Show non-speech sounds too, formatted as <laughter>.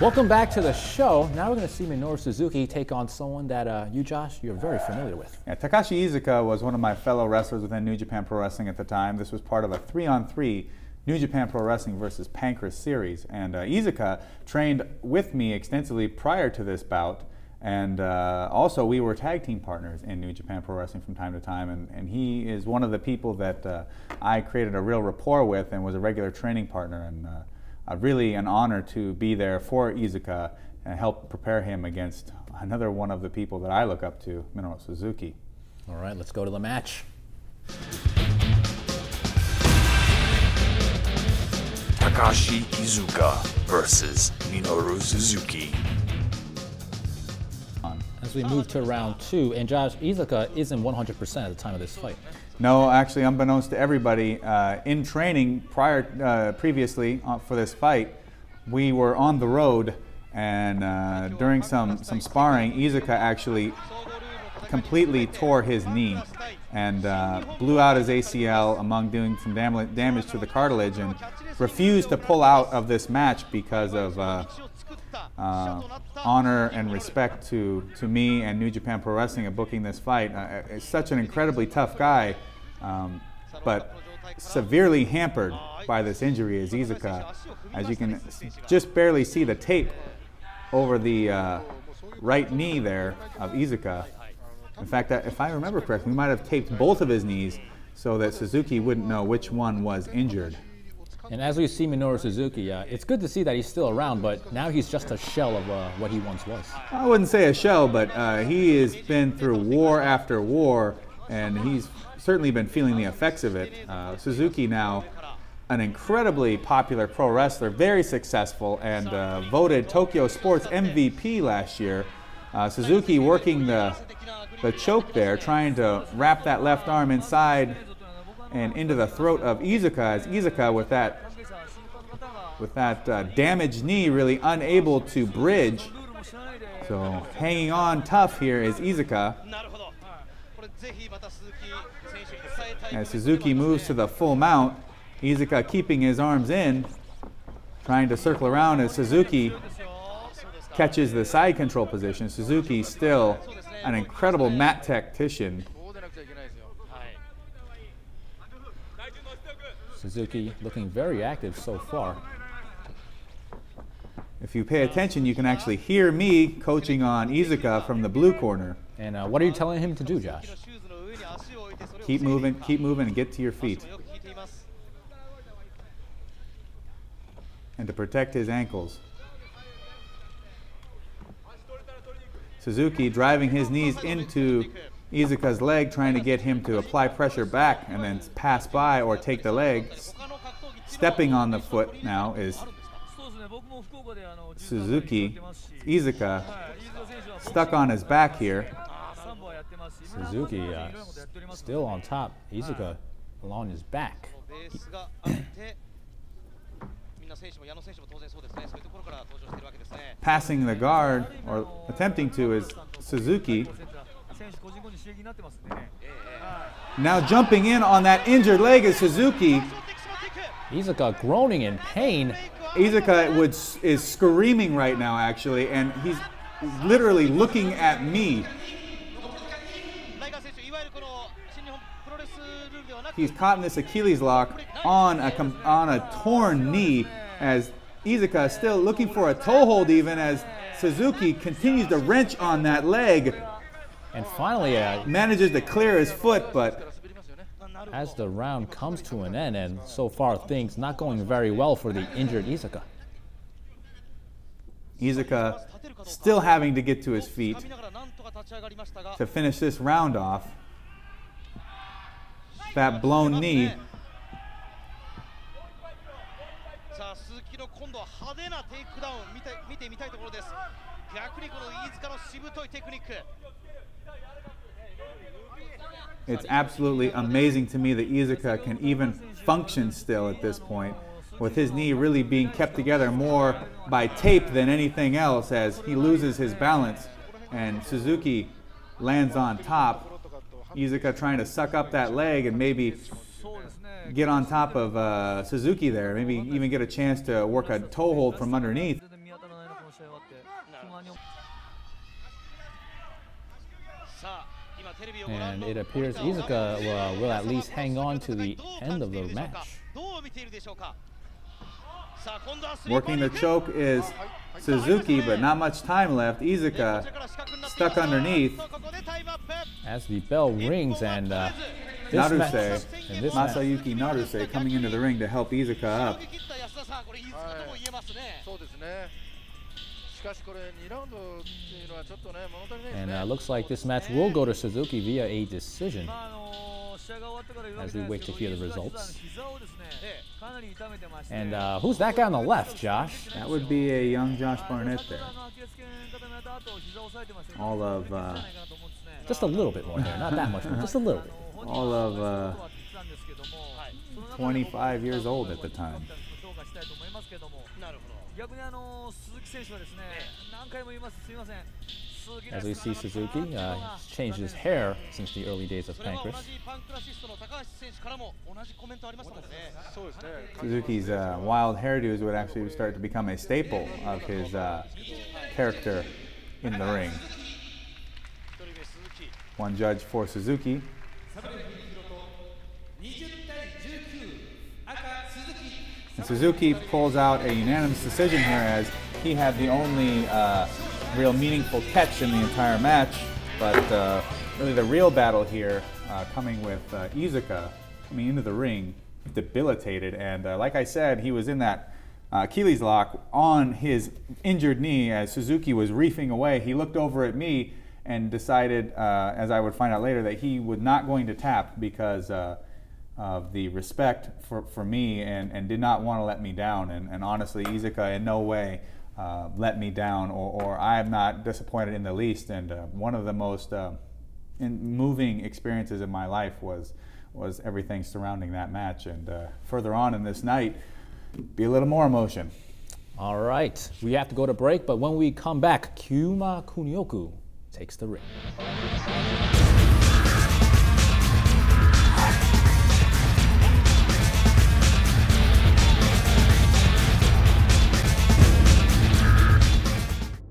Welcome back to the show. Now we're going to see Minoru Suzuki take on someone that uh, you, Josh, you're very familiar with. Yeah, Takashi Iizuka was one of my fellow wrestlers within New Japan Pro Wrestling at the time. This was part of a three-on-three New Japan Pro Wrestling versus Pancrase series. And uh, trained with me extensively prior to this bout. And uh, also, we were tag team partners in New Japan Pro Wrestling from time to time. And, and he is one of the people that uh, I created a real rapport with and was a regular training partner. And uh, really an honor to be there for Iizuka and help prepare him against another one of the people that I look up to, Minoru Suzuki. All right, let's go to the match. Takashi Iizuka versus Minoru Suzuki. As we move to round two, and Josh, Iizuka isn't 100% at the time of this fight. No, actually, unbeknownst to everybody, uh, in training prior, uh, previously uh, for this fight, we were on the road, and uh, during some some sparring, Iizuka actually completely tore his knee and uh, blew out his ACL among doing some dam damage to the cartilage, and refused to pull out of this match because of. Uh, honor and respect to, to me and New Japan Pro Wrestling of booking this fight. Uh, such an incredibly tough guy, um, but severely hampered by this injury is Iizuka. As you can just barely see the tape over the uh, right knee there of Iizuka. In fact, if I remember correctly, we might have taped both of his knees so that Suzuki wouldn't know which one was injured. And as we see Minoru Suzuki, uh, it's good to see that he's still around, but now he's just a shell of uh, what he once was. I wouldn't say a shell, but uh, he has been through war after war, and he's certainly been feeling the effects of it. Uh, Suzuki now, an incredibly popular pro wrestler, very successful, and uh, voted Tokyo Sports MVP last year. Uh, Suzuki working the, the choke there, trying to wrap that left arm inside and into the throat of Iizuka as Iizuka with that with that uh, damaged knee really unable to bridge. So hanging on tough here is Iizuka. As Suzuki moves to the full mount, Iizuka keeping his arms in, trying to circle around as Suzuki catches the side control position. Suzuki still an incredible mat tactician Suzuki looking very active so far. If you pay attention, you can actually hear me coaching on Iizuka from the blue corner. And uh, what are you telling him to do, Josh? Keep moving, keep moving, and get to your feet. And to protect his ankles. Suzuki driving his knees into Iizuka's leg, trying to get him to apply pressure back and then pass by or take the leg. Stepping on the foot now is Suzuki. Iizuka stuck on his back here. Suzuki uh, still on top. Iizuka along his back. Passing the guard, or attempting to, is Suzuki. Now jumping in on that injured leg is Suzuki. Iizuka groaning in pain. Iizuka would, is screaming right now, actually, and he's literally looking at me. He's caught in this Achilles lock on a, on a torn knee as Iizuka is still looking for a toe hold even as Suzuki continues to wrench on that leg. And finally, uh, manages to clear his foot, but as the round comes to an end, and so far things not going very well for the injured Iizuka. Iizuka still having to get to his feet to finish this round off. That blown knee. It's absolutely amazing to me that Iizuka can even function still at this point, with his knee really being kept together more by tape than anything else as he loses his balance and Suzuki lands on top. Iizuka trying to suck up that leg and maybe get on top of uh, Suzuki there, maybe even get a chance to work a toe hold from underneath. And it appears Iizuka will, will at least hang on to the end of the match. Working the choke is Suzuki, but not much time left. Iizuka stuck underneath. As the bell rings and uh, Naruse and Masayuki Naruse coming into the ring to help Iizuka up. And uh, looks like this match will go to Suzuki via a decision as we wait to hear the results. And uh, who's that guy on the left, Josh? That would be a young Josh Barnett there. All of... Uh, <laughs> just a little bit more hair, not that much more, just a little bit all of uh, 25 years old at the time. As we see Suzuki, uh, he's changed his hair since the early days of Pancrase. Suzuki's uh, wild hairdos would actually start to become a staple of his uh, character in the ring. One judge for Suzuki, Suzuki pulls out a unanimous decision here as he had the only uh, real meaningful catch in the entire match. But uh, really, the real battle here uh, coming with uh, Iizuka coming into the ring, debilitated. And uh, like I said, he was in that uh, Achilles lock on his injured knee as Suzuki was reefing away. He looked over at me and decided, as I would find out later, that he was not going to tap because of the respect for, for me and, and did not want to let me down. And, and honestly, Iizuka in no way uh, let me down, or, or I am not disappointed in the least. And uh, one of the most uh, in moving experiences in my life was was everything surrounding that match. And uh, further on in this night, be a little more emotion. All right, we have to go to break, but when we come back, Kiuma Kunioku takes the ring.